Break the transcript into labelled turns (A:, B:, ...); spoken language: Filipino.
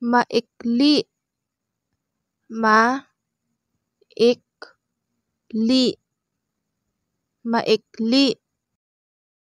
A: maikli. Ma-ik-li. Maikli.